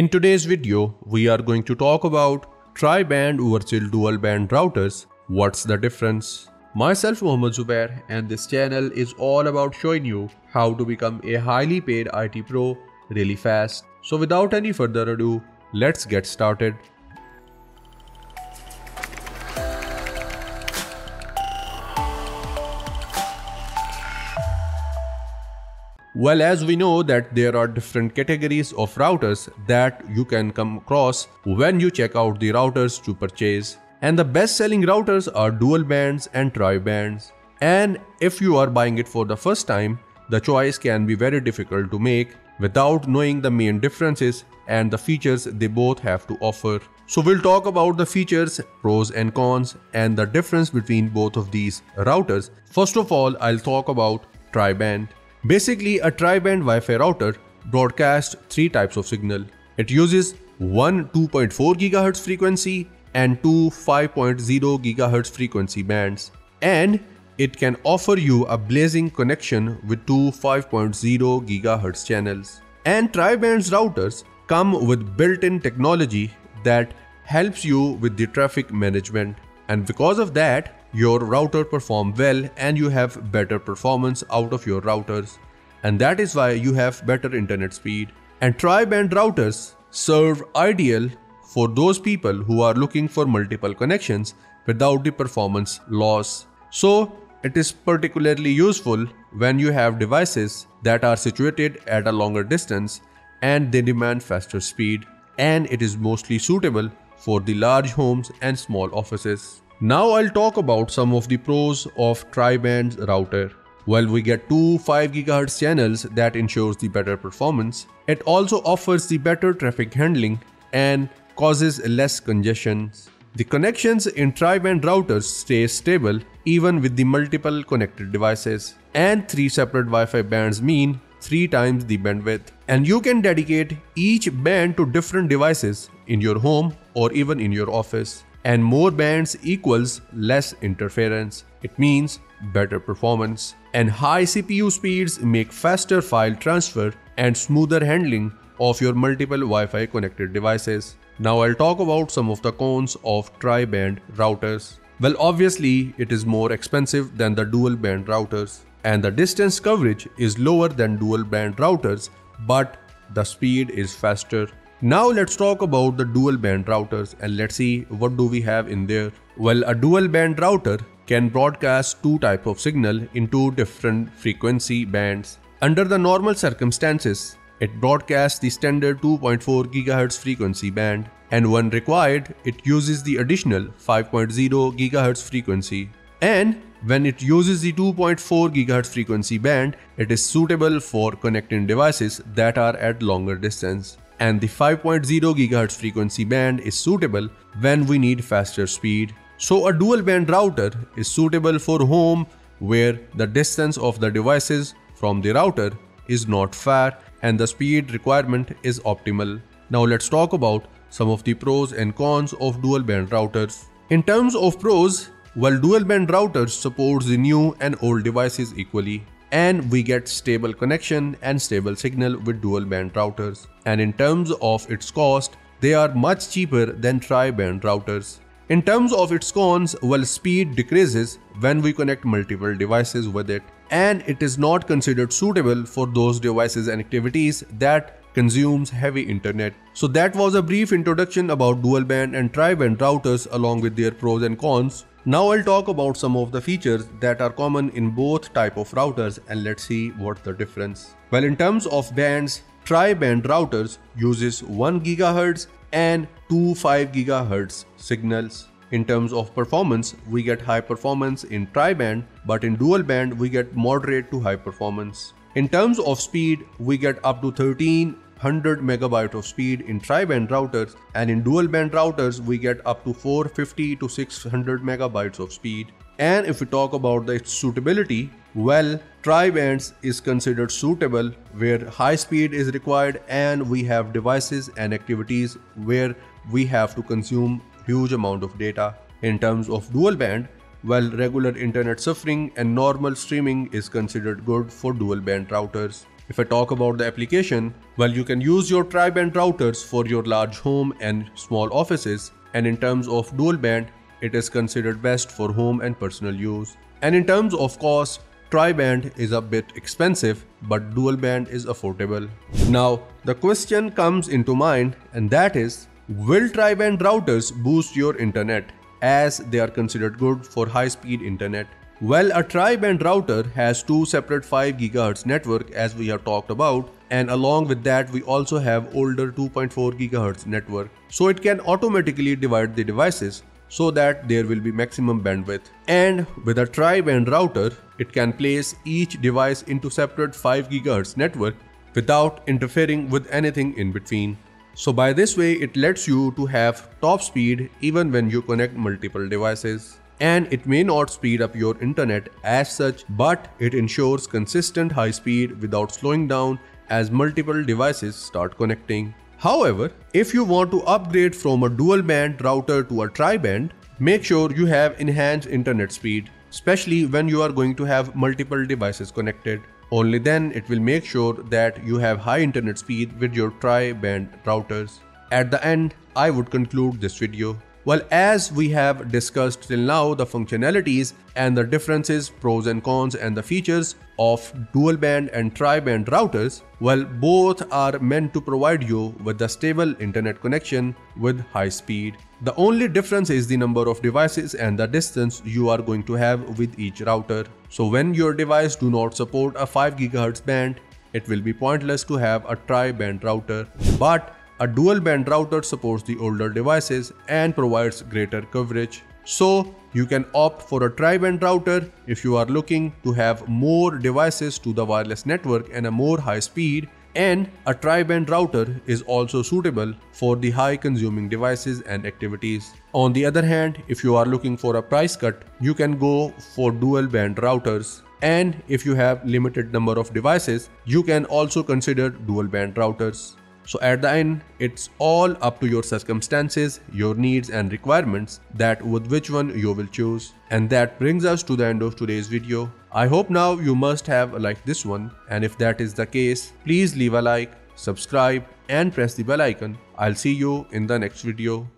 In today's video, we are going to talk about tri-band virtual dual band routers. What's the difference? Myself Mohammad Zubair and this channel is all about showing you how to become a highly paid IT pro really fast. So without any further ado, let's get started. Well, as we know that there are different categories of routers that you can come across when you check out the routers to purchase. And the best selling routers are dual bands and tri bands. And if you are buying it for the first time, the choice can be very difficult to make without knowing the main differences and the features they both have to offer. So we'll talk about the features, pros and cons and the difference between both of these routers. First of all, I'll talk about tri-band. Basically, a tri-band Wi-Fi router broadcasts three types of signal. It uses one 2.4 GHz frequency and two 5.0 GHz frequency bands. And it can offer you a blazing connection with two 5.0 GHz channels. And tri-bands routers come with built-in technology that helps you with the traffic management. And because of that, your router perform well and you have better performance out of your routers. And that is why you have better internet speed. And tri-band routers serve ideal for those people who are looking for multiple connections without the performance loss. So it is particularly useful when you have devices that are situated at a longer distance and they demand faster speed and it is mostly suitable for the large homes and small offices. Now I'll talk about some of the pros of tri-band router. While we get two 5 GHz channels that ensures the better performance, it also offers the better traffic handling and causes less congestion. The connections in tri-band routers stay stable even with the multiple connected devices. And three separate Wi-Fi bands mean three times the bandwidth. And you can dedicate each band to different devices in your home or even in your office and more bands equals less interference. It means better performance. And high CPU speeds make faster file transfer and smoother handling of your multiple Wi-Fi connected devices. Now I'll talk about some of the cons of tri-band routers. Well obviously it is more expensive than the dual band routers and the distance coverage is lower than dual band routers but the speed is faster now let's talk about the dual band routers and let's see what do we have in there. Well, a dual band router can broadcast two type of signal in two different frequency bands. Under the normal circumstances, it broadcasts the standard 2.4 GHz frequency band and when required, it uses the additional 5.0 GHz frequency. And when it uses the 2.4 GHz frequency band, it is suitable for connecting devices that are at longer distance and the 5.0 GHz frequency band is suitable when we need faster speed. So a dual band router is suitable for home where the distance of the devices from the router is not far and the speed requirement is optimal. Now let's talk about some of the pros and cons of dual band routers. In terms of pros, while dual band routers supports the new and old devices equally and we get stable connection and stable signal with dual band routers. And in terms of its cost, they are much cheaper than tri-band routers. In terms of its cons, well speed decreases when we connect multiple devices with it and it is not considered suitable for those devices and activities that consumes heavy internet. So that was a brief introduction about dual band and tri-band routers along with their pros and cons. Now I'll talk about some of the features that are common in both type of routers and let's see what the difference. Well in terms of bands, tri-band routers uses 1 GHz and 2 5 GHz signals. In terms of performance, we get high performance in tri-band but in dual band we get moderate to high performance. In terms of speed, we get up to 13 100 megabyte of speed in tri-band routers and in dual band routers we get up to 450 to 600 megabytes of speed. And if we talk about the suitability, well, tri-bands is considered suitable where high speed is required and we have devices and activities where we have to consume huge amount of data. In terms of dual band, well, regular internet surfing and normal streaming is considered good for dual band routers. If I talk about the application, well you can use your tri-band routers for your large home and small offices and in terms of dual band, it is considered best for home and personal use. And in terms of cost, tri-band is a bit expensive but dual band is affordable. Now the question comes into mind and that is will tri-band routers boost your internet as they are considered good for high speed internet? Well, a tri-band router has two separate 5 GHz network as we have talked about and along with that we also have older 2.4 GHz network. So it can automatically divide the devices so that there will be maximum bandwidth. And with a tri-band router, it can place each device into separate 5 GHz network without interfering with anything in between. So by this way, it lets you to have top speed even when you connect multiple devices and it may not speed up your internet as such but it ensures consistent high speed without slowing down as multiple devices start connecting. However, if you want to upgrade from a dual band router to a tri-band, make sure you have enhanced internet speed, especially when you are going to have multiple devices connected. Only then it will make sure that you have high internet speed with your tri-band routers. At the end, I would conclude this video. Well, as we have discussed till now the functionalities and the differences, pros and cons and the features of dual band and tri-band routers, well both are meant to provide you with a stable internet connection with high speed. The only difference is the number of devices and the distance you are going to have with each router. So when your device do not support a 5 GHz band, it will be pointless to have a tri-band router. But a dual band router supports the older devices and provides greater coverage. So you can opt for a tri-band router if you are looking to have more devices to the wireless network and a more high speed and a tri-band router is also suitable for the high consuming devices and activities. On the other hand, if you are looking for a price cut, you can go for dual band routers. And if you have limited number of devices, you can also consider dual band routers. So at the end, it's all up to your circumstances, your needs and requirements that with which one you will choose. And that brings us to the end of today's video. I hope now you must have liked this one and if that is the case, please leave a like, subscribe and press the bell icon. I'll see you in the next video.